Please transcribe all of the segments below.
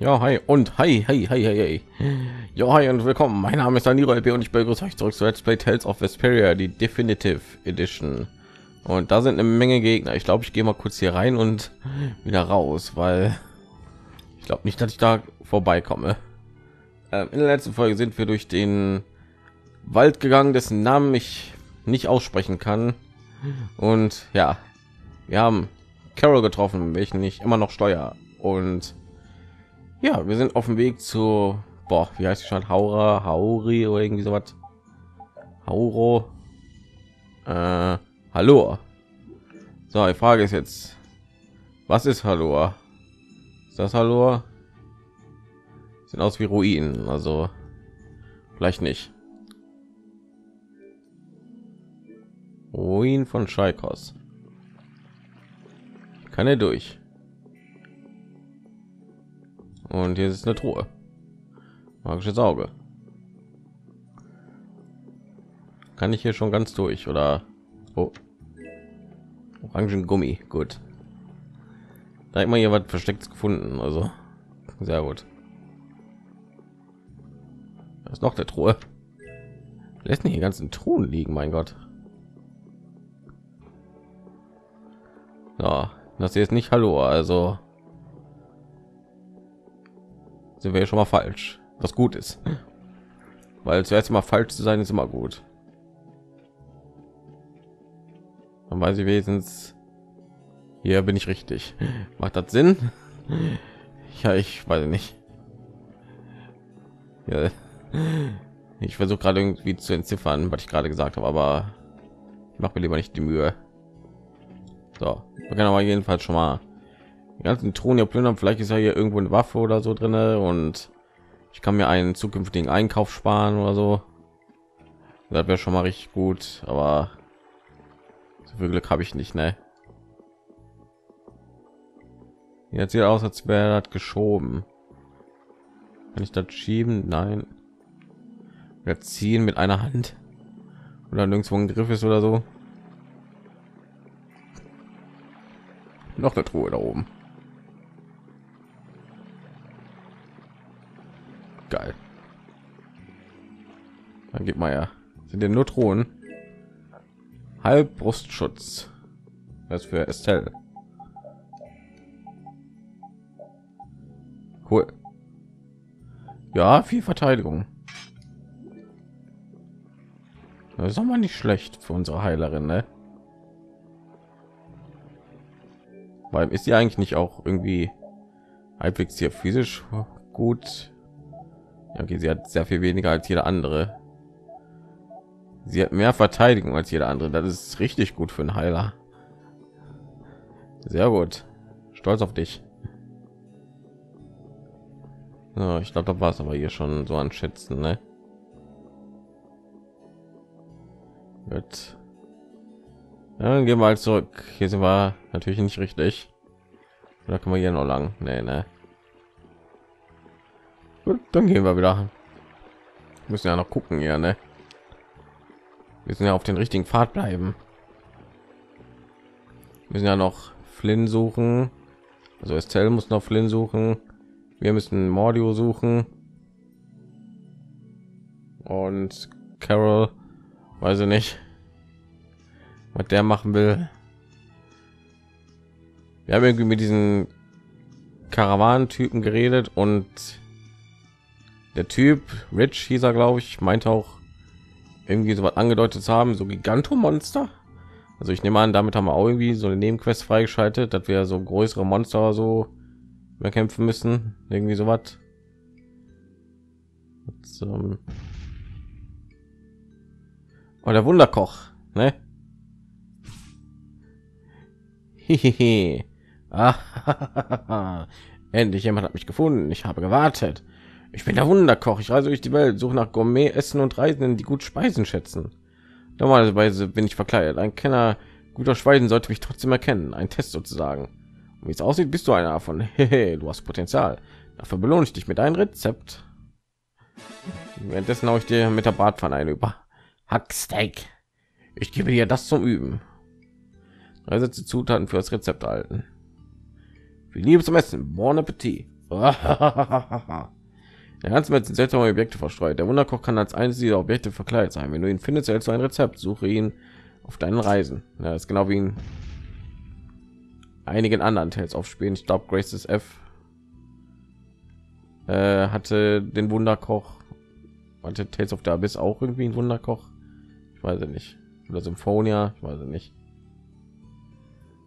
Ja, hi und hi, hi, hi, hi, hi. Ja, hi und willkommen. Mein Name ist Daniro LP und ich begrüße euch zurück zu Let's Play Tales of Vesperia, die Definitive Edition. Und da sind eine Menge Gegner. Ich glaube, ich gehe mal kurz hier rein und wieder raus, weil ich glaube nicht, dass ich da vorbeikomme. Ähm, in der letzten Folge sind wir durch den Wald gegangen, dessen Namen ich nicht aussprechen kann. Und ja, wir haben Carol getroffen, welchen ich immer noch steuere. Und ja, wir sind auf dem Weg zu, boah, wie heißt die Stadt? Haura, Hauri oder irgendwie sowas. Hauro. Äh, Hallo. So, die Frage ist jetzt, was ist Hallo? Ist das Hallo? Sieht aus wie Ruinen, also vielleicht nicht. Ruin von Scheikos. Kann er durch? Und hier ist eine Truhe. Magisches Auge. Kann ich hier schon ganz durch oder? Oh. Orangen Gummi, gut. Da mal hier was versteckt gefunden, also sehr gut. Das ist noch der Truhe. Lässt nicht die ganzen Truhen liegen, mein Gott. Ja, das hier ist nicht Hallo, also sind wir schon mal falsch was gut ist. Weil zuerst mal falsch zu sein ist immer gut. Dann weiß ich wenigstens hier bin ich richtig. Macht das sinn? Ja ich weiß nicht. Ja. ich versuche gerade irgendwie zu entziffern was ich gerade gesagt habe aber ich mache mir lieber nicht die mühe. So wir können aber jedenfalls schon mal ganzen Thron ja plündern. Vielleicht ist ja hier irgendwo eine Waffe oder so drin und ich kann mir einen zukünftigen Einkauf sparen oder so. Das wäre schon mal richtig gut, aber so viel Glück habe ich nicht, ne? Jetzt sieht aus, als wäre das geschoben. Kann ich das schieben? Nein. Wir ziehen mit einer Hand oder nirgendwo ein Griff ist oder so. Noch eine Truhe da oben. Geil. Dann geht mal ja sind denn nur Thronen halb brustschutz das für estelle. Cool. Ja viel verteidigung. Das ist auch mal nicht schlecht für unsere heilerin ne? weil ist sie eigentlich nicht auch irgendwie halbwegs hier physisch gut Okay, sie hat sehr viel weniger als jeder andere. Sie hat mehr Verteidigung als jeder andere. Das ist richtig gut für einen Heiler. Sehr gut. Stolz auf dich. Ja, ich glaube, da war es aber hier schon so an Schätzen, ne? Gut. dann gehen wir halt zurück. Hier sind wir natürlich nicht richtig. Da kann man hier noch lang. Nee, ne. Gut, dann gehen wir wieder. Müssen ja noch gucken hier, ne? Wir sind ja auf den richtigen Pfad bleiben. Wir müssen ja noch Flynn suchen. Also Estelle muss noch Flynn suchen. Wir müssen Mordio suchen. Und Carol, weiß ich nicht, was der machen will. Wir haben irgendwie mit diesen Karawanentypen geredet und der Typ Rich hieß er, glaube ich, meinte auch irgendwie so was angedeutet zu haben, so Gigantomonster. Also ich nehme an, damit haben wir auch irgendwie so eine Nebenquest freigeschaltet, dass wir so größere Monster so bekämpfen müssen, irgendwie so was. Ähm oh, der Wunderkoch, ne? Endlich jemand hat mich gefunden. Ich habe gewartet. Ich bin der Wunderkoch. Ich reise durch die Welt, suche nach Gourmet, Essen und Reisenden, die gut Speisen schätzen. Normalerweise bin ich verkleidet. Ein Kenner guter Speisen sollte mich trotzdem erkennen. Ein Test sozusagen. Wie es aussieht, bist du einer davon. Hehe, du hast Potenzial. Dafür belohne ich dich mit einem Rezept. Währenddessen haue ich dir mit der Bratpfanne eine über. Hacksteak. Ich gebe dir das zum Üben. Drei Sätze Zutaten für das Rezept erhalten. Viel Liebe zum Essen. Bon Appetit. Der ganze Welt sind seltsame Objekte verstreut. Der Wunderkoch kann als eines dieser Objekte verkleidet sein. Wenn du ihn findest, hältst du ein Rezept. Suche ihn auf deinen Reisen. Ja, ist genau wie in einigen anderen Tales aufspielen. Ich glaube, Graces F äh, hatte den Wunderkoch. Hatte Tales of the Abyss auch irgendwie ein Wunderkoch? Ich weiß nicht. Oder Symphonia? Ich weiß nicht.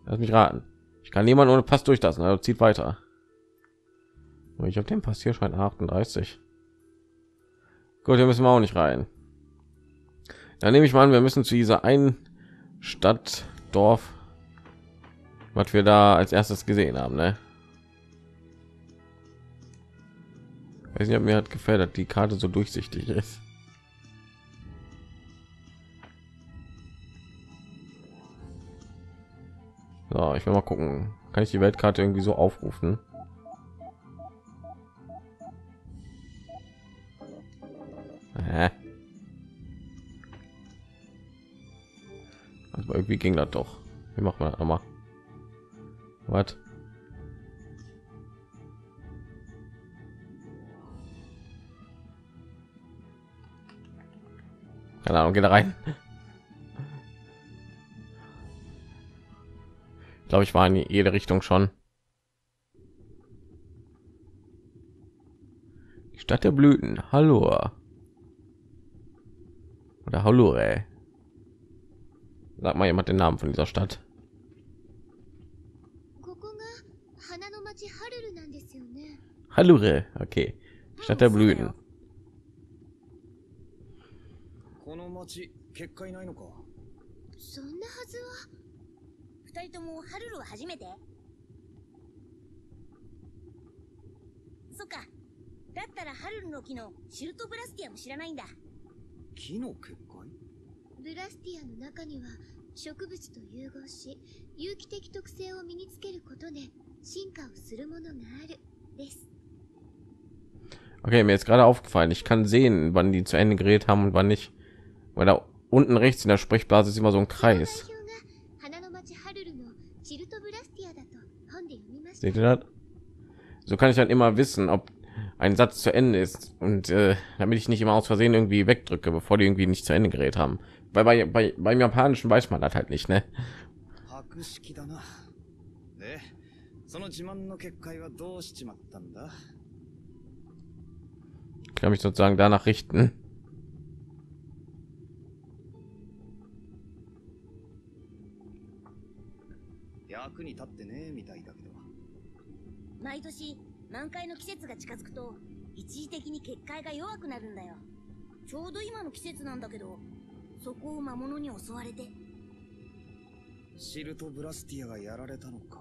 Lass mich raten. Ich kann niemand ohne Pass durchlassen. Also zieht weiter. Ich habe den Pass hier schon 38. Gut, hier müssen wir auch nicht rein. Dann nehme ich mal an, wir müssen zu dieser einen Stadt, Dorf, was wir da als erstes gesehen haben, ne? weiß nicht, ob mir hat gefällt, dass die Karte so durchsichtig ist. So, ich will mal gucken. Kann ich die Weltkarte irgendwie so aufrufen? Also irgendwie ging das doch. Wie macht man nochmal? Was? Keine Ahnung, geht rein. Ich glaube, ich war in jede Richtung schon. Die Stadt der Blüten. Hallo. Oder Hallo, ey. Sag mal jemand den Namen von dieser Stadt. Hallo, okay. Stadt der Blüten. この町結界ないのかそんなはずは二人ともハルルは初めてそっかだったらハルルの木のシルトブラスティアも知らないんだ 木の結界ブラスティアの中には植物と融合し有機的特性を身につけることで進化をするものがあるです Okay, mir ist gerade aufgefallen, ich kann sehen, wann die zu Ende geredet haben und wann nicht. weil da unten rechts in der Sprechblase ist immer so ein Kreis. Seht ihr das? So kann ich dann immer wissen, ob ein Satz zu Ende ist und äh, damit ich nicht immer aus Versehen irgendwie wegdrücke, bevor die irgendwie nicht zu Ende geredet haben. Weil bei, bei beim Japanischen weiß man das halt nicht, ne? Ich kann mich sozusagen danach richten. 役に立ってねみたいだけど毎年 満開の季節が近づくと一時的に結界が弱くなるんだよ。ちょうど今の季節なんだけどそこを魔物に襲われて。シルトブラスティアがやられたのか。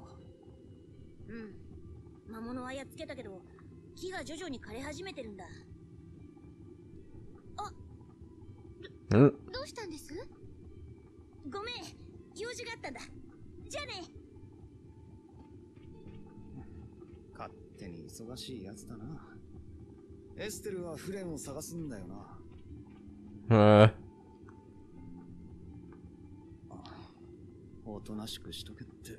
うん。魔物はやっつけたけど木が徐々に枯れ始めてるんだ。あどうしたんです？ごめん。用事があったんだ。じゃあね手に忙しいやつだな。エステルはフレンを探すんだよな。へおとなしくしとけって、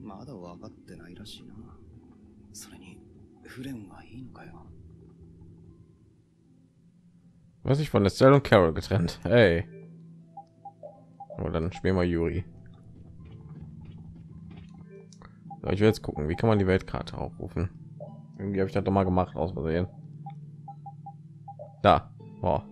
まだ分かってないらしいな。それに、フレンはいいのかよ。Was ich von Estelle und Carol getrennt. Hey. Aber dann spielen wir Yuri. So, ich will jetzt gucken, wie kann man die Weltkarte aufrufen. Irgendwie habe ich das doch mal gemacht aus Versehen. Da. Boah.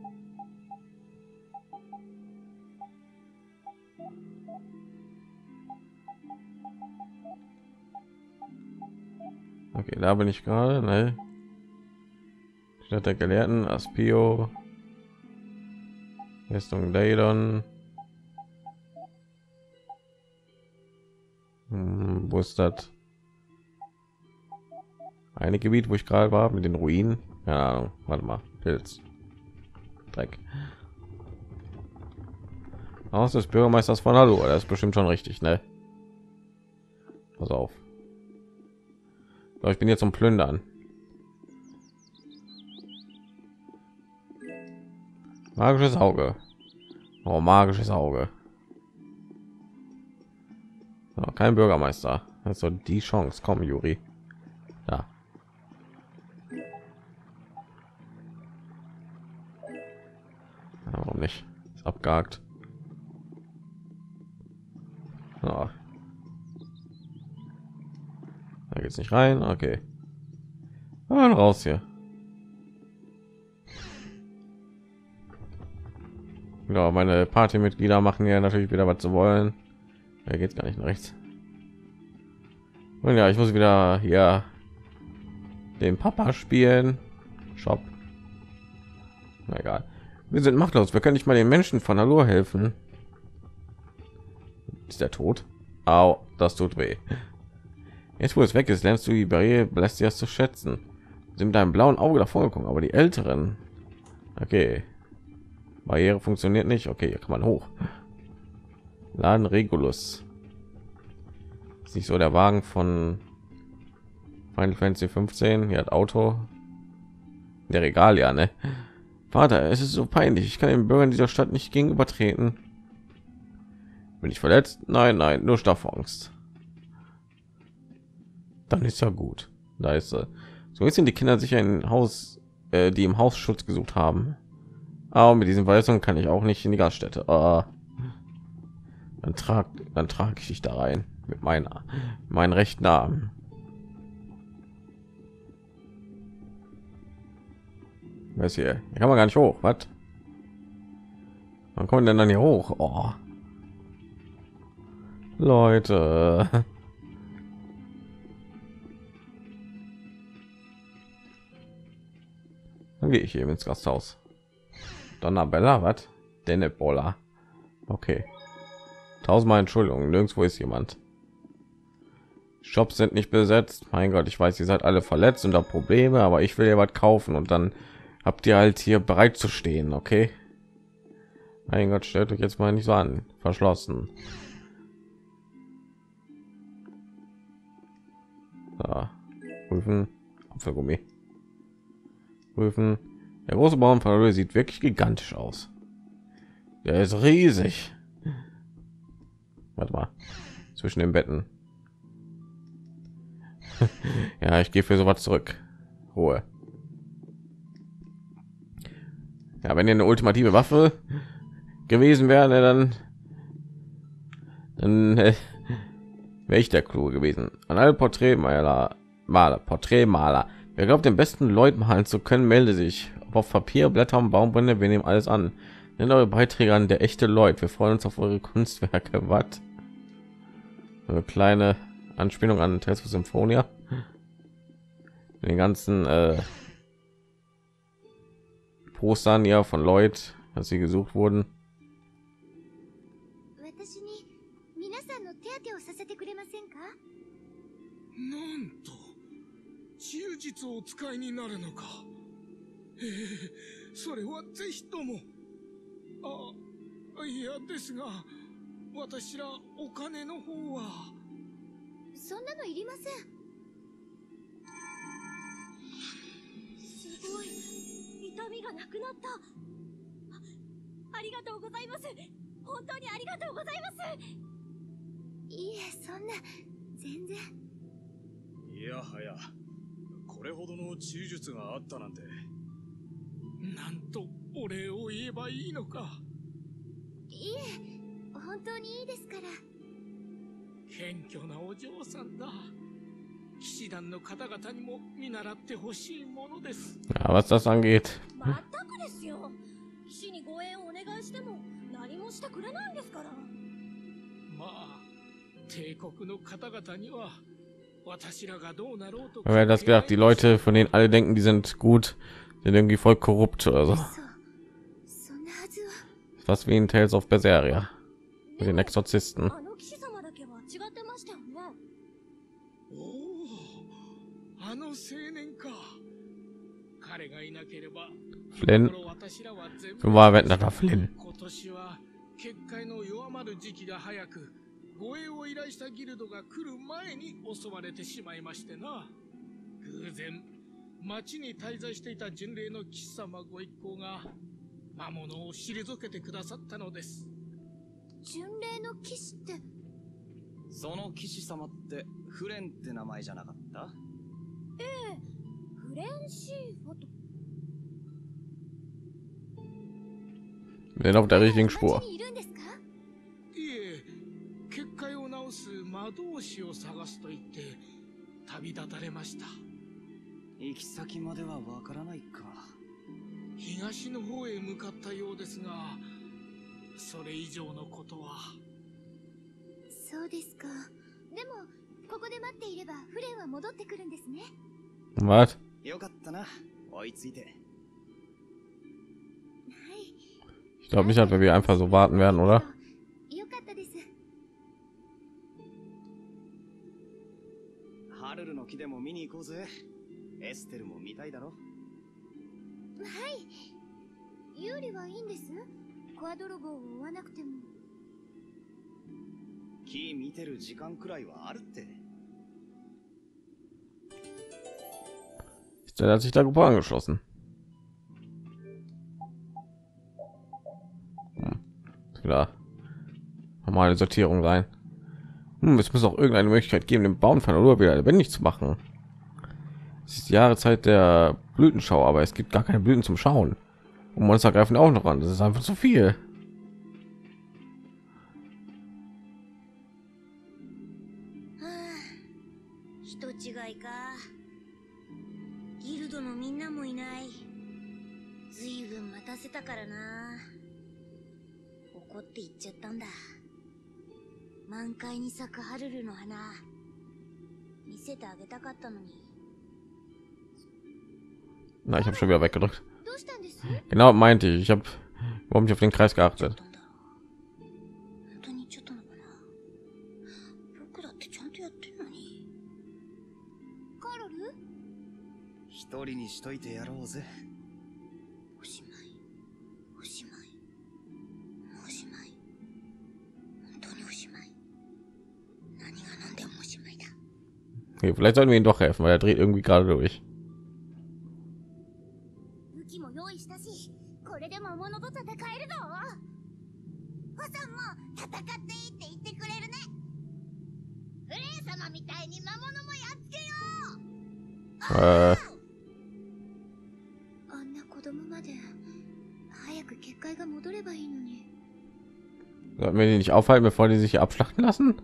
Okay, da bin ich gerade. Ne? Stadt der Gelehrten, Aspio, Festung Leidon. Hm, wo ist das? Eine Gebiet, wo ich gerade war mit den Ruinen. Ahnung. Warte mal, Pilz, Dreck. Aus des Bürgermeisters von Hallo, das ist bestimmt schon richtig, ne? Pass auf. Ich bin jetzt zum Plündern. Magisches Auge. Oh, magisches Auge. So, kein Bürgermeister. Also die Chance. Komm, Juri. Warum nicht? Ist abgehakt. Ja. Da geht's nicht rein. Okay. Dann raus hier. Ja, meine Partymitglieder machen ja natürlich wieder was zu wollen. Da geht's gar nicht nach rechts. Und ja, ich muss wieder hier den Papa spielen. Shop. Na egal. Wir sind machtlos. Wir können nicht mal den Menschen von Hallo helfen. Ist der tot? Au, das tut weh. Jetzt, wo es weg ist, lernst du die Barriere Blastias zu schätzen. Sind mit einem blauen Auge davor gekommen, aber die Älteren. Okay. Barriere funktioniert nicht. Okay, hier kann man hoch. Laden Regulus. Ist nicht so der Wagen von Final Fantasy 15. Hier hat Auto. Der Regal, ja, ne? Vater, es ist so peinlich. Ich kann den Bürgern dieser Stadt nicht gegenübertreten. Bin ich verletzt? Nein, nein, nur Stoffangst. Dann ist ja gut. Da ist er. So jetzt sind die Kinder sicher ein Haus, äh, die im Haus Schutz gesucht haben. Aber mit diesen Verletzungen kann ich auch nicht in die Gaststätte. Ah. Dann trag, dann trage ich dich da rein mit meiner, meinen rechten Arm. Was hier? Hier kann man gar nicht hoch. Was? Man kommt denn dann hier hoch? Oh. Leute. Dann gehe ich eben ins Gasthaus. Donnerbella, was? Dennebola. Okay. Tausendmal Entschuldigung, nirgendwo ist jemand. Shops sind nicht besetzt. Mein Gott, ich weiß, ihr seid alle verletzt und da Probleme, aber ich will ja was kaufen und dann habt ihr halt hier bereit zu stehen, okay? Mein Gott, stellt euch jetzt mal nicht so an. Verschlossen. Da. Prüfen. Apfelgummi. Prüfen. Der große Baum von sieht wirklich gigantisch aus. Der ist riesig. Warte mal. Zwischen den Betten. ja, ich gehe für sowas zurück. Ruhe. Ja, wenn ihr eine ultimative Waffe gewesen wäre, ne, dann dann äh, wäre ich der Clou gewesen. An alle Porträtmaler, Maler, Porträtmaler. Wer glaubt, den besten Leuten malen zu können, melde sich. Ob auf Papier, Blätter und Baumbrände, wir nehmen alles an. Nennt eure Beiträge an der echte Leute. Wir freuen uns auf eure Kunstwerke. Was? Eine kleine Anspielung an Tesla Symphonia. Den ganzen äh, Poster an ihr von Lloyd, als sie gesucht wurden. Ah, いやですが、私らお金の方はそんなのいりません。すごい。痛みがなくなった。あありがとうございます。本当にありがとうございます。いいえそんな。全然。いやはやこれほどの忠術があったなんて。なんとお礼を言えばいいのか。いいえ本当にいいですから。謙虚なお嬢さんだ Ja, was das angeht. Wer das gedacht, die Leute, von denen alle denken, die sind gut, sind irgendwie voll korrupt oder so. Was wie in Tales of Berseria. Mit den Exorzisten. Flynn, この私らは全 für wahr wetten, das war Flynn. 今年は結界の弱まる時期が早く護衛を依頼したギルドが来る前に襲われてしまいましてな。偶然町に滞在していた巡礼の騎士様ご一行が魔物を退けてくださったのです。巡礼の騎士って？その騎士様ってフレンって名前じゃなかった？フレンシーフォと Wir sind auf der richtigen Spur. 街にいるんですかいえ結界を直す魔導士を探すと言って旅立たれました。行き先まではわからないか。東の方へ向かったようですがそれ以上のことは。そうですか。でもここで待っていればフレンは戻ってくるんですね Was? よかったな。追いついて。Ich glaube nicht, dass wir einfach so warten werden, oder? Hey, 木見てる時間くらいはあるって。Der hat sich der Gruppe angeschlossen. Hm. Normale Sortierung sein. Hm, es muss auch irgendeine Möglichkeit geben, den Baum von Olua wieder lebendig zu machen. Es ist die Jahreszeit der Blütenschau, aber es gibt gar keine Blüten zum Schauen. Und Monster greifen auch noch an. Das ist einfach zu viel. からな怒って言っちゃったんだ満開に咲くハルルの花見せてあげたかったのに Na, ich habe schon wieder weggedrückt. どうしたんです Genau meinte ich. Ich habe überhaupt nicht auf den Kreis ちょっ geachtet. みたいに魔物もやっつけよう Äh, あんな子供まで早く結界が戻ればいいのに sollten wir die nicht aufhalten, bevor die sich hier abschlachten lassen?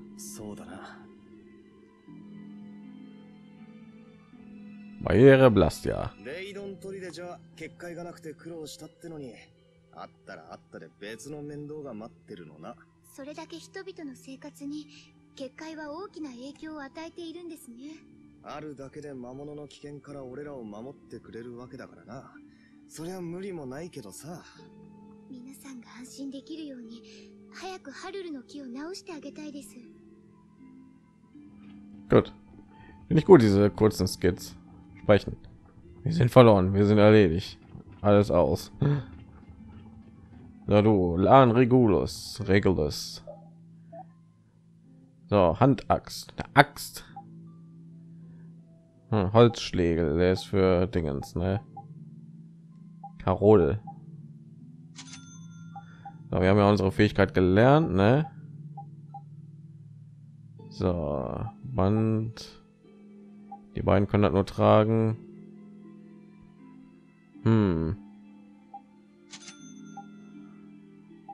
Barriere Blastia. レイドン砦じゃ結界がなくて苦労したってのにあったらあったで別の面倒が待ってるのなそれだけ人々の生活に結界は大きな影響を与えているんですねあるだけで魔物の危険から俺らを守ってくれるわけだからなそりゃ無理もないけどさ皆さんが安心できるように早くハルルの木を直してあげたいです Gut. Finde ich gut, diese kurzen Skits. Sprechen. Wir sind verloren, wir sind erledigt. Alles aus. So, du, Lan Regulus, Regulus. So, Handaxt, eine Axt. Hm, Holzschlägel, der ist für Dingens, ne? Karol. So, wir haben ja unsere Fähigkeit gelernt, ne? So, Band. Die beiden können das nur tragen. Hm.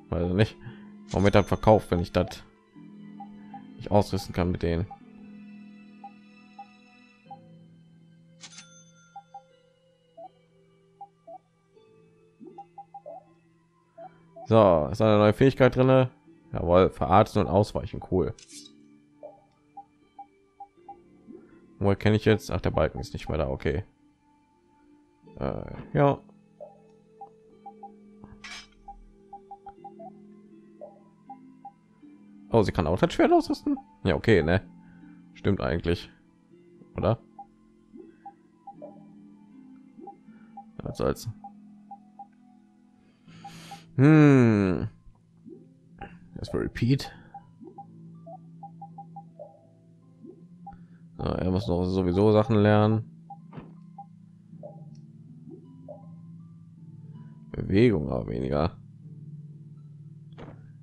Also nicht. Warum wird das verkauft, wenn ich das nicht ausrüsten kann mit denen? So, ist eine neue Fähigkeit drinne. Jawohl, verarzten und ausweichen, cool. Woher kenne ich jetzt? Ach, der Balken ist nicht mehr da. Okay. Äh, ja. Oh, sie kann auch das Schwert ausrüsten? Ja, okay, ne? Stimmt eigentlich. Oder? Was soll's? Hm. Das war Repeat. Er muss noch sowieso Sachen lernen. Bewegung aber weniger.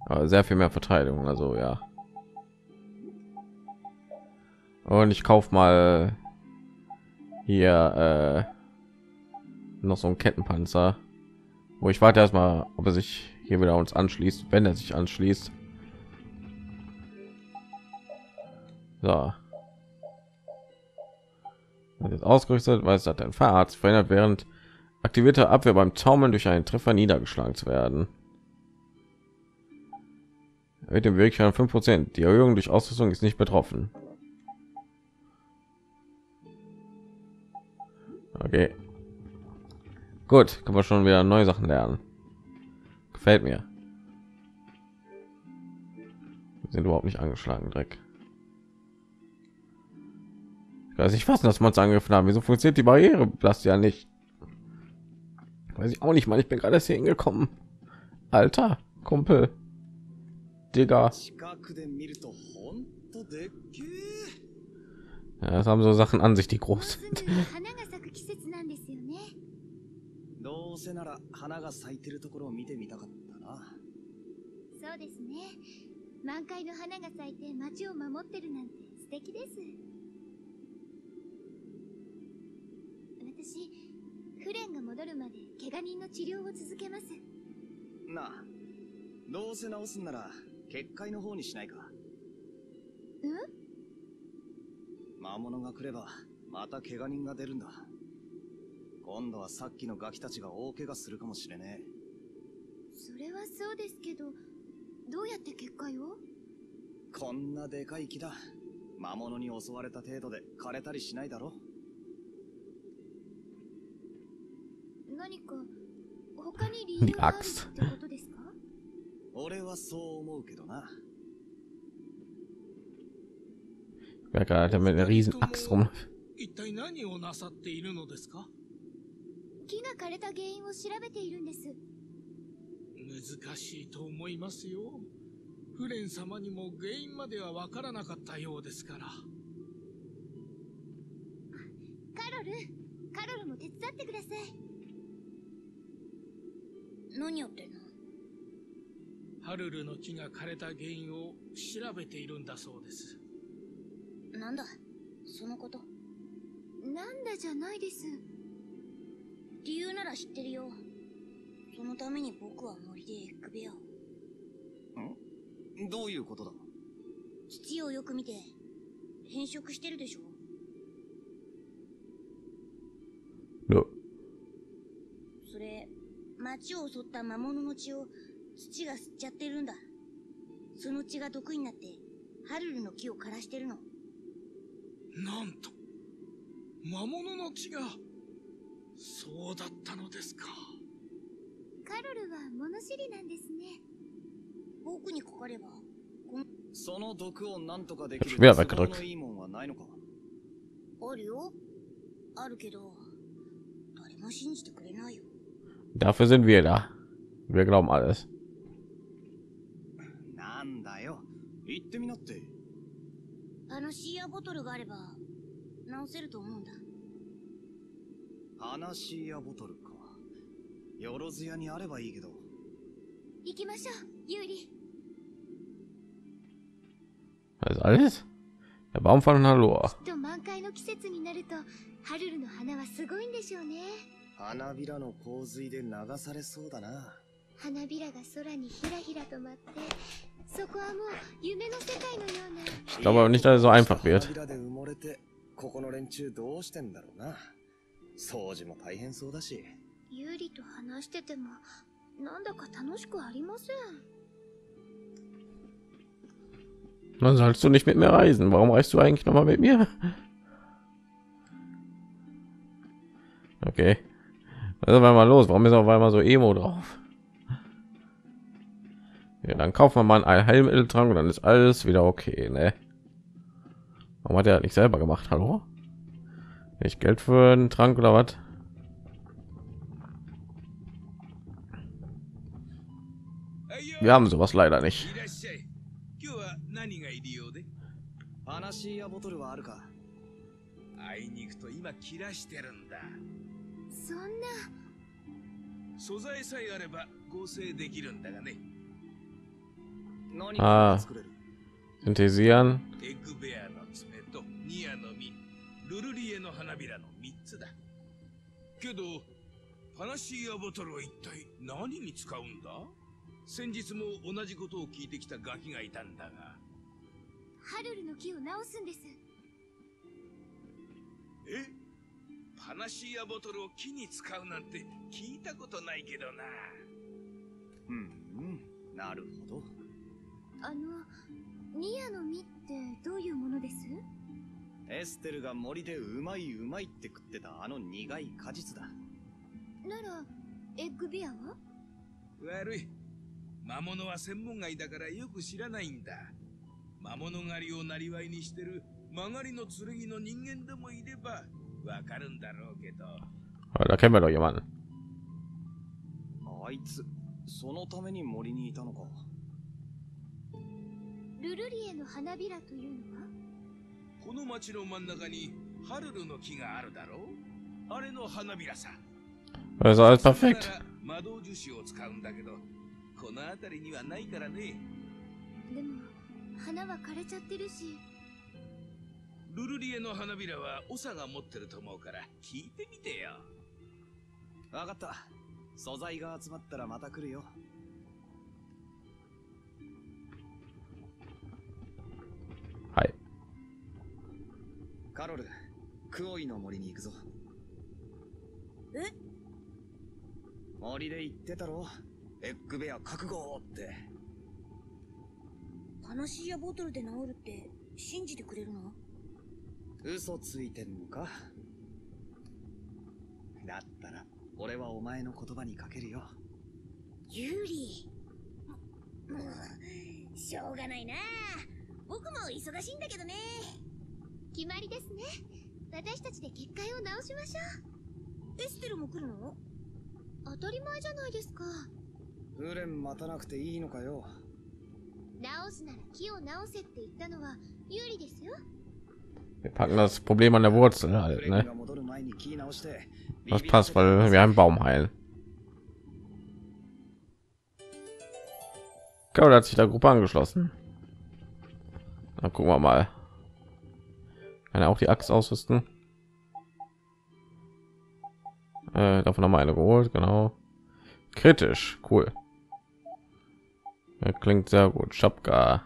Aber sehr viel mehr Verteidigung, also ja. Und ich kauf mal hier äh, noch so ein Kettenpanzer, wo ich warte erstmal, ob er sich hier wieder uns anschließt, wenn er sich anschließt. So. Jetzt ausgerüstet, weil es hat ein Fahrrad verhindert, während aktivierte Abwehr beim Taumeln durch einen Treffer niedergeschlagen zu werden. Mit dem Weg 5 Prozent. Die Erhöhung durch Ausrüstung ist nicht betroffen. Okay. Gut, können wir schon wieder neue Sachen lernen. Gefällt mir. Wir sind überhaupt nicht angeschlagen, Dreck. Ich weiß nicht, was das Monster angegriffen haben. Wieso funktioniert die Barriere? Das ja nicht. Weiß ich auch nicht, mal. Ich bin gerade erst hier hingekommen. Alter, Kumpel. Digga. 近くで見るとほんとでっけえ Ja, das haben so Sachen an sich, die groß もう sind. すぐ花が咲く季節なんですよねどうせなら花が咲いてるところを見てみたかったなそうですね満開の花が咲いて街を守ってるなんて素敵です 私フレンが戻るまで怪我人の治療を続けます。なあどうせ治すんなら結界の方にしないか。うん？魔物が来ればまた怪我人が出るんだ。今度はさっきのガキたちが大怪我するかもしれねえ。それはそうですけどどうやって結界を？こんなでかい木だ。魔物に襲われた程度で枯れたりしないだろ何か他に理由があるってことですか？俺はそう思うけどな。Wer gerade mit einer riesen Axt rum. 一体何をなさっているのですか？木が枯れた原因を調べているんです。難しいと思いますよ。フレン様にも原因まではわからなかったようですから。カロルカロルも手伝ってください何やってんの？ハルルの木が枯れた原因を調べているんだそうです。なんだ？そのこと？なんだじゃないです。理由なら知ってるよ。そのために僕は森でエッグベアをどういうことだ？土をよく見て変色してるでしょ？町を襲った魔物の血を土が吸っちゃってるんだ。その血が毒になってハルルの木を枯らしてるの。なんと魔物の血がそうだったのですか。カロルは物知りなんですね。僕にかかればその毒をなんとかできる Schwer 都 weggedrückt 合のいいもんはないのかあるよ。あるけど誰も信じてくれないよ Dafür sind wir da. Wir glauben alles. Das ist alles? Der Baum von Halloa. 花びらの洪水で流されそうだな花びらが空にひらひらと舞ってそこはもう夢の世界のような Ich glaube aber nicht, dass es so einfach 花 wird. びらで埋もれてここの連中どうしてんだろうな掃除も大変そうだしユーリと話しててもなんだか楽しくありません Dann sollst du nicht mit mir reisen. Warum reist du eigentlich noch mal mit mir? Okay. Also wir mal los. Warum ist auf einmal so Emo drauf? Ja, dann kaufen wir mal einen Heilmitteltrank und dann ist alles wieder okay, ne? Warum hat er das nicht selber gemacht? Hallo? Nicht Geld für einen Trank oder was? Wir haben sowas leider nicht. そんな。素材さえあれば合成できるんだがね。何か作れる Synthesieren. エッグベアの爪とニアの実、ルルリエの花びらの3つだ。けど、パナシーアボトルは一体何に使うんだ？先日も同じことを聞いてきたガキがいたんだが。ハルルの木を直すんです。え？パナシアボトルを木に使うなんて聞いたことないけどな。うんうん。なるほど。あのニアの実ってどういうものです？エステルが森でうまいうまいって食ってたあの苦い果実だ。ならエッグベアは？悪い。魔物は専門外だからよく知らないんだ。魔物狩りをなりわいにしてる曲がりの剣の人間でもいればわかるんだろうけど。Aber da kennen wir doch jemanden. あいつそのために森にいたのか。ルルリエの花びらというのは？この町の真ん中にハルルの木があるだろう。あれの花びらさ。Also alles それ perfekt. なら魔導樹脂を使うんだけどこの辺りにはないからね。でも花は枯れちゃってるしルルリエの花びらは長が持ってると思うから聞いてみてよ。わかった。素材が集まったらまた来るよ。Hi. カロルクオイの森に行くぞ。え？森で言ってたろ。エッグベア覚悟って。話やボトルで治るって信じてくれるの？嘘ついてんのか？だったら俺はお前の言葉にかけるよ。ユーリもうしょうがないな。僕も忙しいんだけどね。決まりですね。私たちで結界を直しましょう。エステルも来るの？当たり前じゃないですか。フレン待たなくていいのかよ。直すなら木を直せって言ったのはユーリですよ Wir packen das Problem an der Wurzel ne, halt, ne? Das passt, weil wir einen Baum heilen. Genau, hat sich der Gruppe angeschlossen. Dann gucken wir mal. Kann er auch die Axt ausrüsten? Äh, davon haben wir eine geholt, genau. Kritisch, cool. Das klingt sehr gut. schabka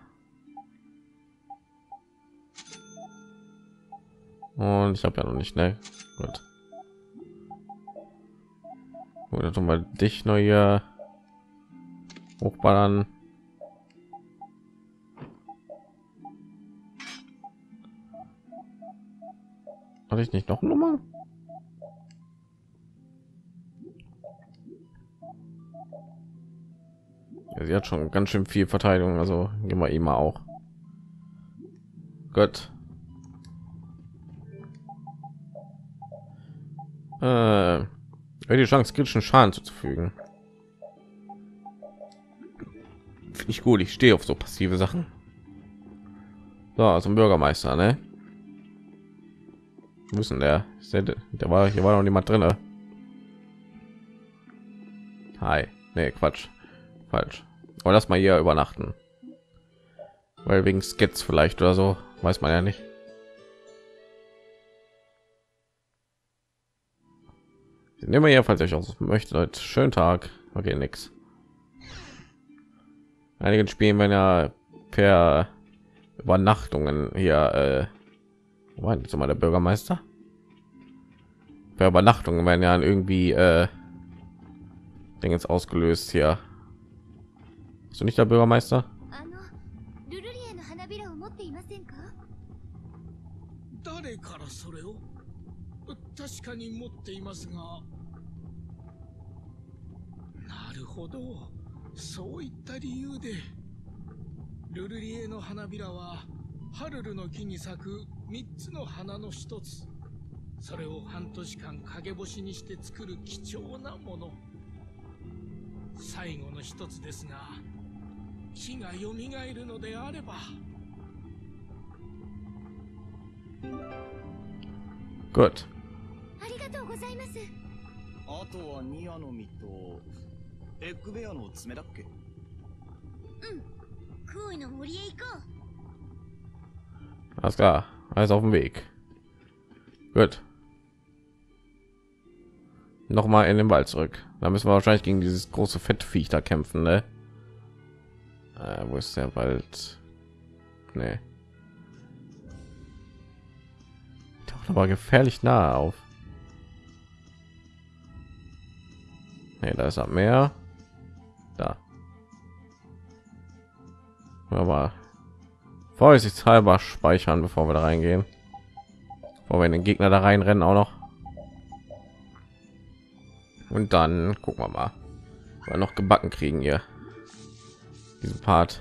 Und ich habe ja noch nicht, ne? Gut. Dann tun wir dich neu hochballern. Hatte ich nicht noch eine Nummer? Ja, sie hat schon ganz schön viel Verteidigung, also gehen wir immer auch. Gut. Äh, die Chance, kritischen Schaden zuzufügen. Finde ich gut. Ich stehe auf so passive Sachen. So, also ein Bürgermeister, ne? Der? Ist der, der war hier war noch niemand drin. Hi. Nee, Quatsch. Falsch. Aber lass mal hier übernachten. Weil wegen Skits vielleicht oder so, weiß man ja nicht. Nehmen wir hier, falls euch auch möchtet. Schönen Tag. Okay, nix. Einigen Spielen wenn ja per Übernachtungen hier. Äh, war jetzt mal der Bürgermeister? Per Übernachtungen werden ja irgendwie äh, Ding jetzt ausgelöst hier. Bist du nicht der Bürgermeister? なるほど。そういった理由で。ルルリエの花びらはハルルの木に咲く3つの花の一つ。それを半年間陰干しにして作る貴重なもの。最後の一つですが木が蘇るのであれば.ありがとうございます。あとはニアの実とエッグベアの爪だっけクオイの森へ行こ Alles klar. Alles auf dem Weg. Gut. Noch mal in den Wald zurück. Da müssen wir wahrscheinlich gegen dieses große Fettviech da kämpfen, ne? Äh, wo ist der Wald? Nee. Taucht aber gefährlich nahe auf. Nee, da ist am Meer. Aber vorsichtshalber speichern, bevor wir da reingehen. Bevor wir den Gegner da reinrennen auch noch. Und dann gucken wir mal, wir noch gebacken kriegen hier. Diesen Part.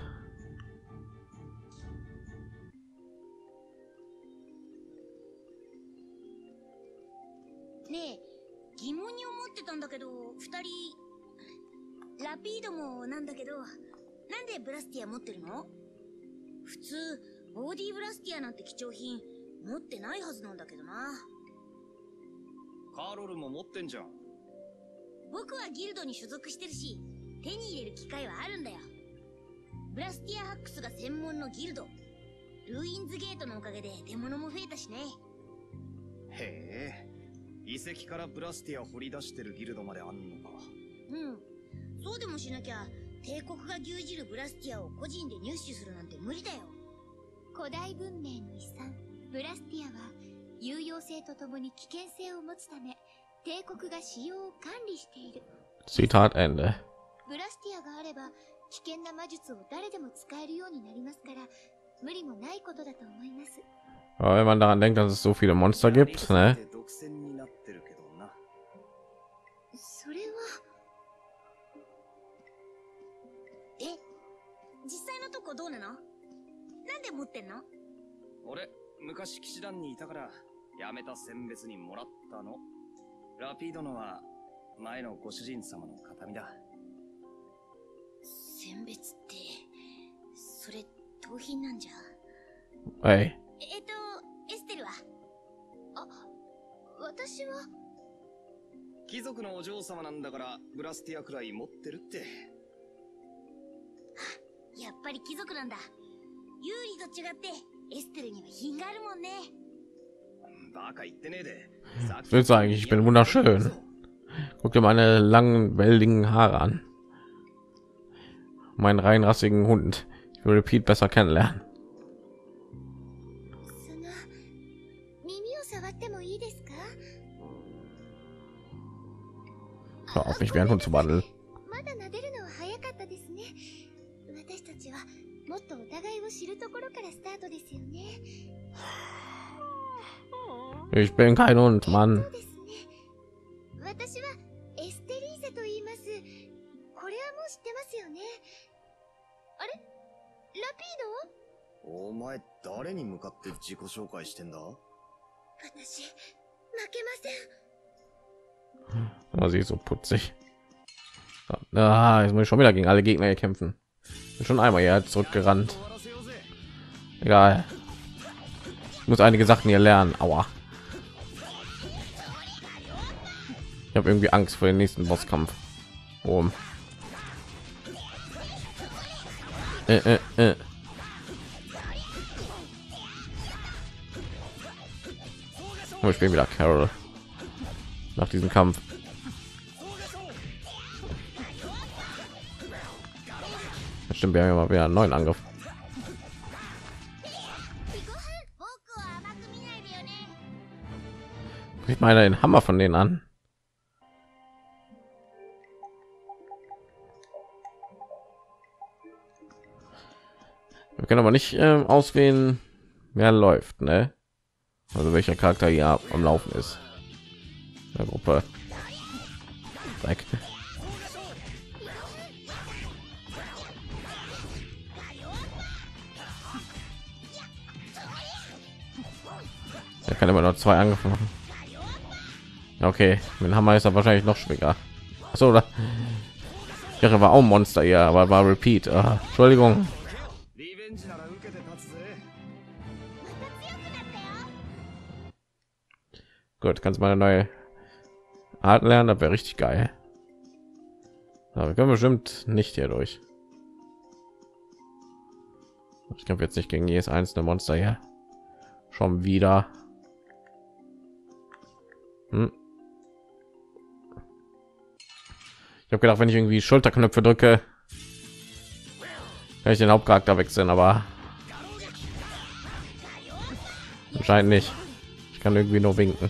ねでブラスティア持ってるの？普通ボディブラスティアなんて貴重品持ってないはずなんだけどなカーロルも持ってんじゃん。僕はギルドに所属してるし手に入れる機会はあるんだよブラスティアハックスが専門のギルドルーインズゲートのおかげで出物も増えたしねへえ。遺跡からブラスティア掘り出してるギルドまであんのか。うんそうでもしなきゃ帝国が牛耳るブラスティアを個人で入手するなんて無理だよ古代文明の遺産ブラスティアは有用性とともに危険性を持つため帝国が使用を管理している Zitat Ende. ブラスティアがあれば危険な魔術を誰でも使えるようになりますから無理もないことだと思います Aber wenn man daran denkt, dass es so viele Monster gibt, ne? ってんの？俺、昔騎士団にいたから、辞めた選別にもらったの。ラピードのは、前のご主人様の形見だ。選別ってそれ盗品なんじゃ？Ey, えっとエステルは？私は？貴族のお嬢様なんだから、ブラスティアくらい持ってるって。やっぱり貴族なんだユーリと違ってエステルには品があるもんねバカ言ってねえで。 was willst du eigentlich? Ich bin wunderschön. Guck dir meine langen, welligen Haare an. Meinen reinrassigen Hund. Ich würde Pete besser kennenlernen. その耳を触ってもいいですか Hör auf, mich wie ein Hund zu wandeln. Ich bin kein Hund, Mann. Oh, sie ist so putzig. Ah, jetzt muss ich schon wieder gegen alle Gegner kämpfen. Bin schon einmal hier zurückgerannt. Egal. Ich muss einige Sachen hier lernen. Aua. Ich habe irgendwie Angst vor dem nächsten Bosskampf. Oben. Äh, äh, äh. Oh, ich bin wieder Carol nach diesem Kampf. Stimmt, wir haben ja mal wieder einen neuen Angriff. Ich meine den Hammer von denen an. Wir können aber nicht ähm, auswählen, wer läuft, ne? Also welcher Charakter hier am Laufen ist. Der Gruppe. Dreck. Er kann immer nur zwei. Ja, Okay, mein Hammer ist er wahrscheinlich noch schwinger. So oder? Ihre war auch ein Monster, ja, aber war Repeat. Ah, Entschuldigung. Gut, kannst mal eine neue Art lernen, das wäre richtig geil. Aber wir können bestimmt nicht hier durch. Ich kämpfe jetzt nicht gegen jedes einzelne Monster hier. Schon wieder. Hm. Ich habe gedacht, wenn ich irgendwie Schulterknöpfe drücke, Kann ich den Hauptcharakter wechseln, aber anscheinend nicht. Ich kann irgendwie nur winken.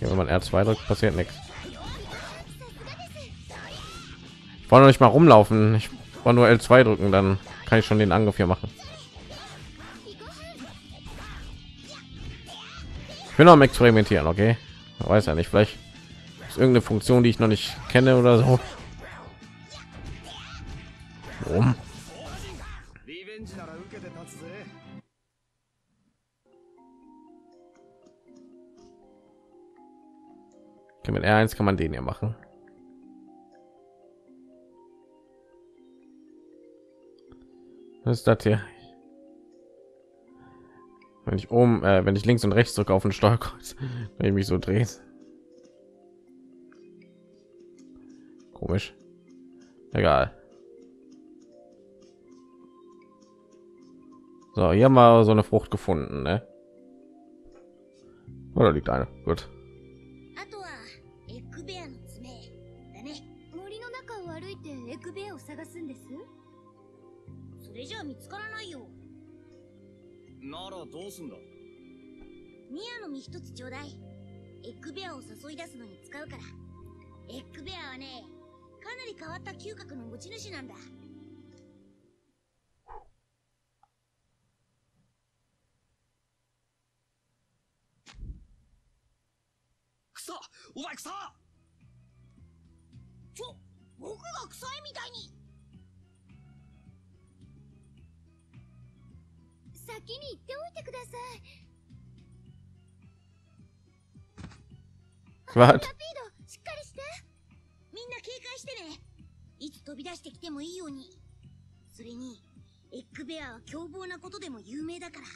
Ja, wenn man R2 drückt, passiert nichts. Ich wollte nicht mal rumlaufen. Ich wollte nur L2 drücken, dann kann ich schon den Angriff hier machen. Ich bin noch am experimentieren, okay? Man weiß ja nicht, vielleicht ist irgendeine Funktion, die ich noch nicht kenne oder so. Warum? Okay, mit R1 kann man den hier machen. Was ist das hier? Wenn ich oben, äh, wenn ich links und rechts drücke auf den Steuerkreuz, wenn ich mich so drehe. Komisch. Egal. So, hier haben wir so eine Frucht gefunden, ne? Oder liegt eine? Gut. ならどうすんだ？ミアの実一つちょうだい。エッグベアを誘い出すのに使うから。エッグベアはねかなり変わった嗅覚の持ち主なんだ。くそ！お前くそ！ちょ僕が臭いみたいに先に行っておいてください?ラピードしっかりして。みんな警戒してね。いつ飛び出してきてもいいように。それにエッグベアは凶暴なことでも有名だから。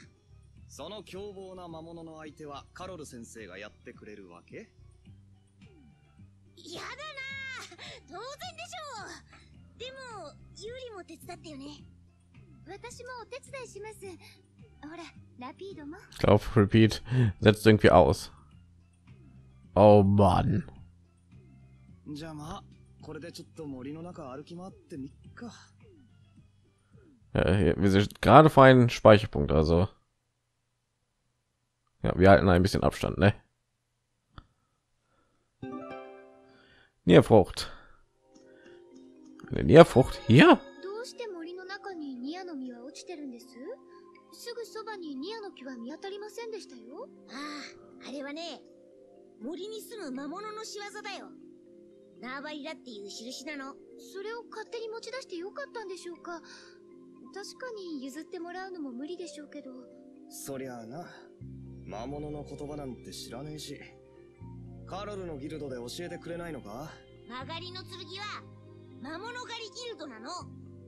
その凶暴な魔物の相手はカロル先生がやってくれるわけ？やだな当然でしょう。でもユーリも手伝ってよね Ich glaube, Repeat setzt irgendwie aus. Oh Mann. Ja, wir sind gerade vor einem Speicherpunkt, also. Ja, wir halten ein bisschen Abstand, ne? Nierfrucht. Eine Nierfrucht hier? そばにニアの木は見当たりませんでしたよ。あああれはね森に住む魔物の仕業だよ。縄張りだっていう印なの。それを勝手に持ち出してよかったんでしょうか。確かに譲ってもらうのも無理でしょうけど。そりゃあな魔物の言葉なんて知らねえし。カロルのギルドで教えてくれないのか？曲がりの剣は魔物狩りギルドなの。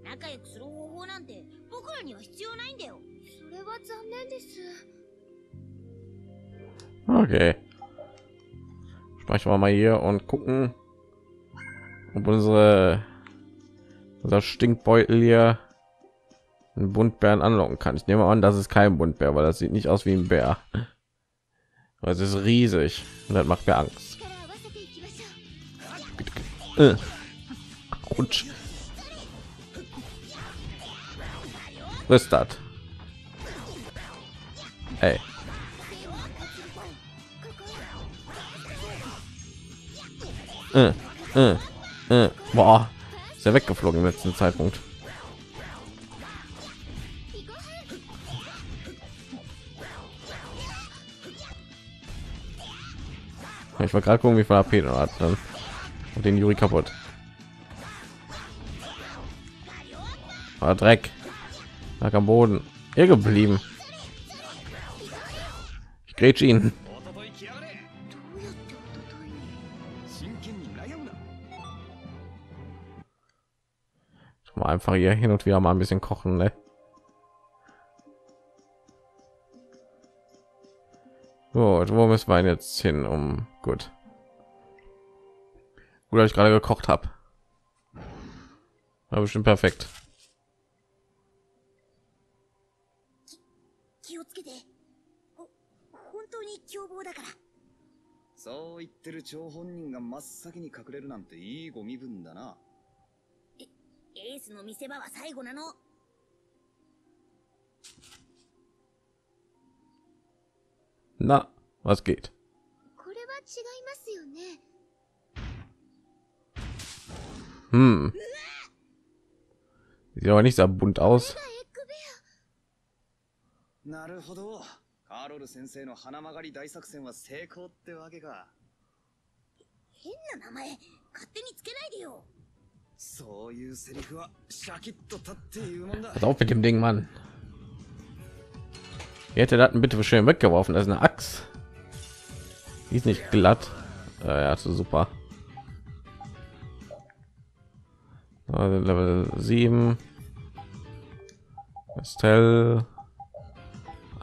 仲良くする方法なんて僕らには必要ないんだよ Okay. Sprechen wir mal hier und gucken, ob unsere unser Stinkbeutel hier einen Buntbären anlocken kann. Ich nehme an, das ist kein Buntbär, weil das sieht nicht aus wie ein Bär. Es ist riesig und das macht mir Angst. Äh. Rutsch. Was ist das? Ey. Äh, äh, äh. Boah, ist er weggeflogen im letzten Zeitpunkt. Ich war gerade gucken, wie viel AP hat. Dann und den Juri kaputt. War Dreck. Lag am Boden. Hier geblieben. Ich grätsch ihn. おととい来やがれどうやっておとといに真剣に悩むな Mal einfach hier hin und wieder mal ein bisschen kochen, ne? Gut, wo müssen wir jetzt hin? Um gut. Gut, dass ich gerade gekocht habe. War bestimmt perfekt. 気をつけてほ本当に 凶暴だからそう言ってる張本人が真っ先に隠れるなんていいご身分だな。エースの見せ場は最後なの。Na, was geht? これは違いますよね Hm. Sieht aber nicht sehr bunt aus. なるほど。カーロル先生の花曲がり大作戦は成功ってわけか。変な名前、勝手につけないでよ。そういうセリフはシャキッと立って言うもんだ。 Pass auf mit dem Ding, Mann. Ihr hätte das bitte schön weggeworfen. Das ist eine Axt. Die ist nicht glatt. Äh, ja, so super. Also Level 7. Estelle.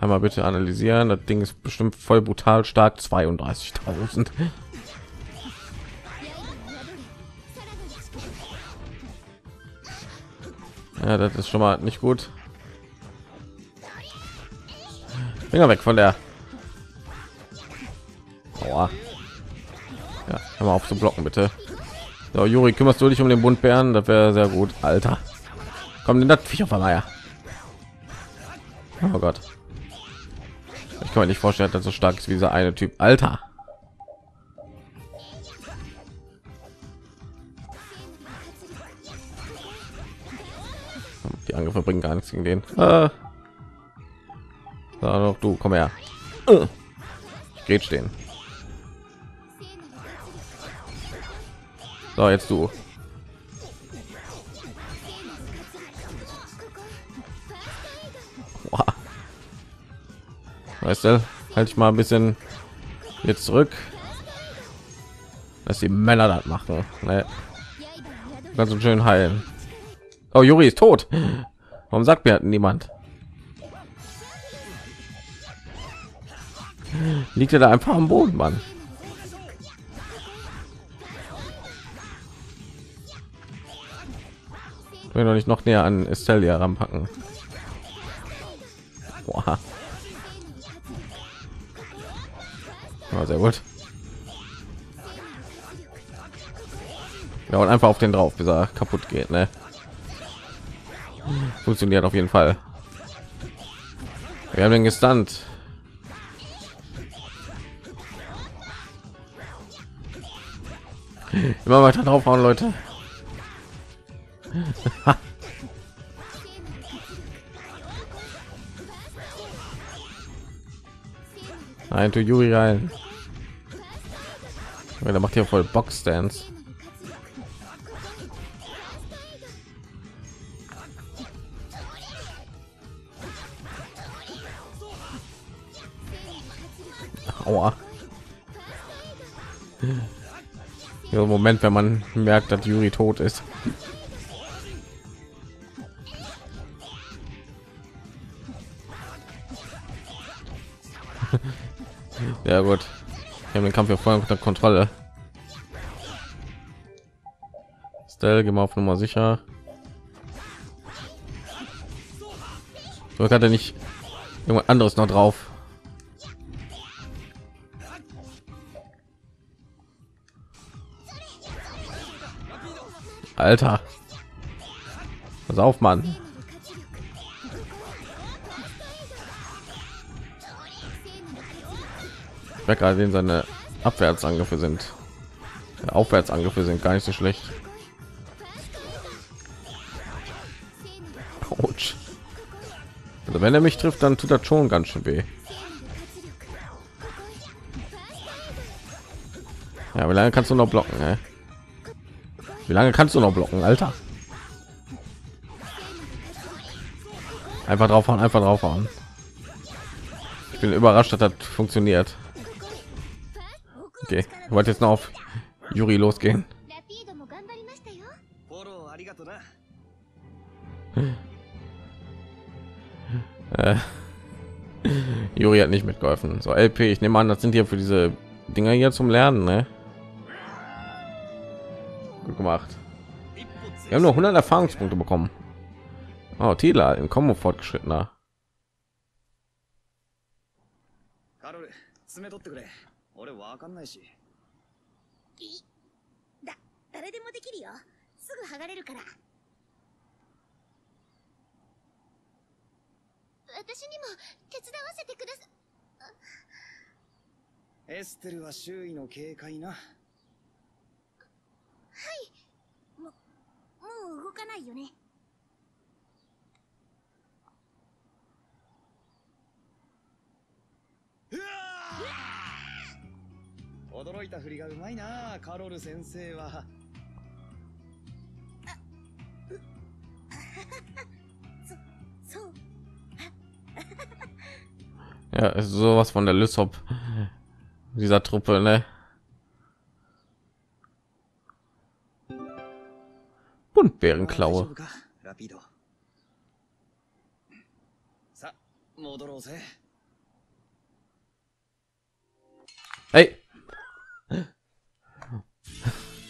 Einmal bitte analysieren. Das Ding ist bestimmt voll brutal stark. 32.000. Ja, das ist schon mal nicht gut. Finger weg von der. Aua. Ja, mal auf zu blocken, bitte. So, Juri, kümmerst du dich um den Buntbären? Das wäre sehr gut. Alter. Komm, denn das Viech auf einmal her. Oh Gott. Ich kann mir nicht vorstellen, dass er so stark ist wie dieser eine Typ. Alter. Die Angriffe bringen gar nichts gegen den. Äh. So, noch du, komm her. Äh. Ich geht stehen. So, jetzt du. Weißt du, halt ich mal ein bisschen jetzt zurück, dass die Männer das machen. Ne? Ganz schön heilen. Oh, Juri ist tot. Warum sagt mir niemand? Liegt er da einfach am Boden, Mann? will noch nicht noch näher an Estelia ranpacken. Ja, sehr gut. Ja, und einfach auf den drauf, bis er kaputt geht, ne? Funktioniert auf jeden Fall. Wir haben den gestunt. Immer weiter draufhauen, Leute. Nein, tu Yuri rein. Ja, der macht hier voll Box Dance. Aua. Ja, Moment, wenn man merkt, dass Yuri tot ist. Ja gut, wir haben den Kampf ja voll unter Kontrolle. Stell, geh mal auf Nummer sicher. So hat er nicht irgendwas anderes noch drauf. Alter. Pass auf, Mann. Merke gerade, seine Abwärtsangriffe sind. Aufwärtsangriffe sind gar nicht so schlecht. Autsch. Also wenn er mich trifft, dann tut das schon ganz schön weh. Ja, wie lange kannst du noch blocken? Ey? Wie lange kannst du noch blocken, Alter? Einfach draufhauen, einfach draufhauen. Ich bin überrascht, dass das funktioniert. Okay, ich wollte jetzt noch auf Juri losgehen. Äh, Juri hat nicht mitgeholfen. So LP, ich nehme an, das sind hier für diese Dinger hier zum Lernen, ne? Gut gemacht. Wir haben nur 100 Erfahrungspunkte bekommen. Oh, Tila, im Kombo fortgeschrittener. 俺わかんないし。いだ誰でもできるよ。すぐ剥がれるから。私にも手伝わせてくださエステルは周囲の警戒な。もう動かないよね驚いたふりがうまいな、カロル先生は。そう Ja, ist sowas von der Lysop dieser Truppe, ne? Buntbärenklaue. 大丈夫かラピード。さあ、戻ろうぜ。 Hey!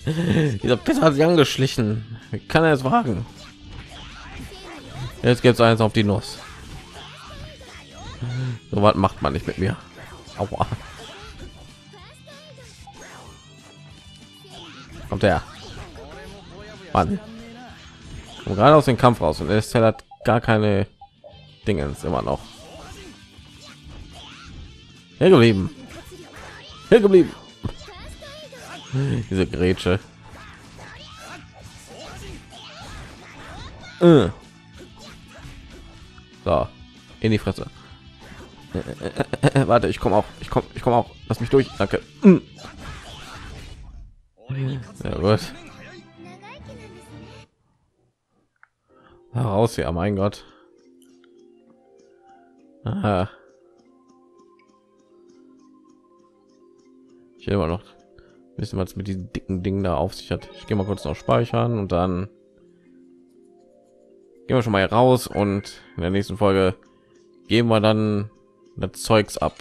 Dieser Pisser hat sich angeschlichen. Wie kann er es wagen? Jetzt gibt's eins auf die Nuss. So was macht man nicht mit mir. Aua. Kommt her. Mann. Und gerade aus dem Kampf raus und er hat gar keine Dingens immer noch. Hier geblieben. Hier geblieben. Diese Grätsche. Äh. So, in die Fresse. Äh, äh, äh, äh, äh warte, ich komme auch. Ich komme, ich komme auch. Lass mich durch. Danke. Mhm. Ja, gut. Raus hier, mein Gott. Aha. Ich immer noch wissen, was mit diesen dicken Dingen da auf sich hat. Ich gehe mal kurz noch speichern und dann gehen wir schon mal raus und in der nächsten Folge geben wir dann das Zeugs ab.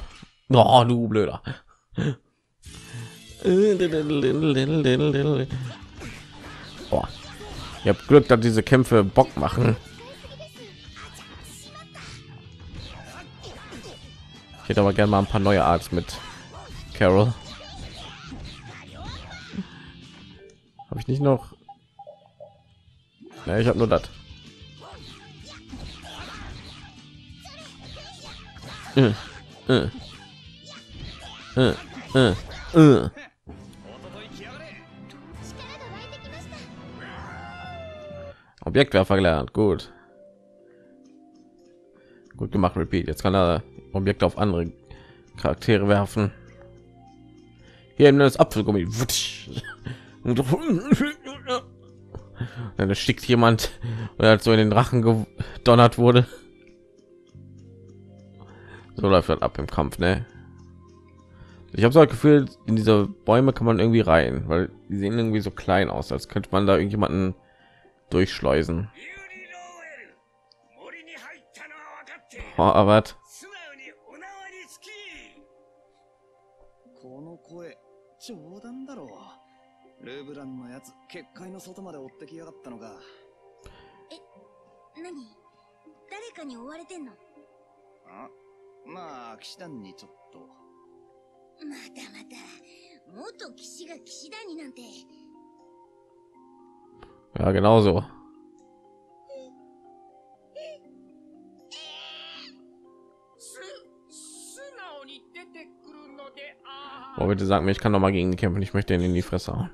Oh, du blöder. Boah. Ich habe Glück, dass diese Kämpfe Bock machen. Ich hätte aber gerne mal ein paar neue Arts mit Carol. ich nicht noch ja, ich habe nur das Objektwerfer gelernt, gut. Gut gemacht, Repeat. Jetzt kann er Objekte auf andere Charaktere werfen. Hier im das Apfelgummi. Und dann erstickt jemand, weil der halt so in den Drachen gedonnert wurde. So läuft das ab im Kampf, ne? Ich habe so das Gefühl, in diese Bäume kann man irgendwie rein, weil die sehen irgendwie so klein aus, als könnte man da irgendjemanden durchschleusen. Oh, aber ルーブランのやつ、結界の外まで追ってきやがったのか。何？誰かに追われてんの？あまあ、騎士団にちょっと。またまた元騎士が騎士団になんて Ja, genau so. Oh, bitte sag mir, ich kann noch mal gegen ihn kämpfen. Ich möchte ihn in die Fresse hauen.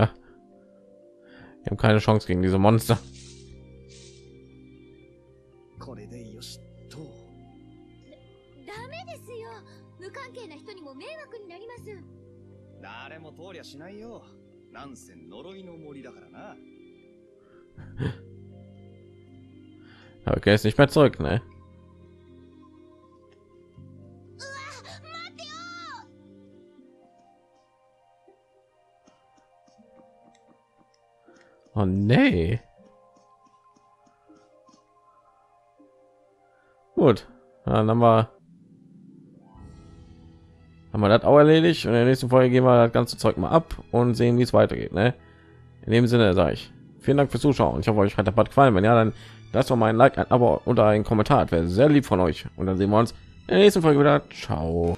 今 wir haben keine Chance gegen diese Monster. Okay, ist nicht mehr zurück, ne? Oh nee. Gut, dann haben wir haben wir das auch erledigt und in der nächsten Folge gehen wir das ganze Zeug mal ab und sehen, wie es weitergeht. Ne? In dem Sinne sage ich vielen Dank fürs Zuschauen. Ich hoffe, euch hat der Part gefallen. Wenn ja, dann lasst doch mal ein Like, ein Abo oder einen Kommentar. Wäre sehr lieb von euch. Und dann sehen wir uns in der nächsten Folge wieder. Ciao.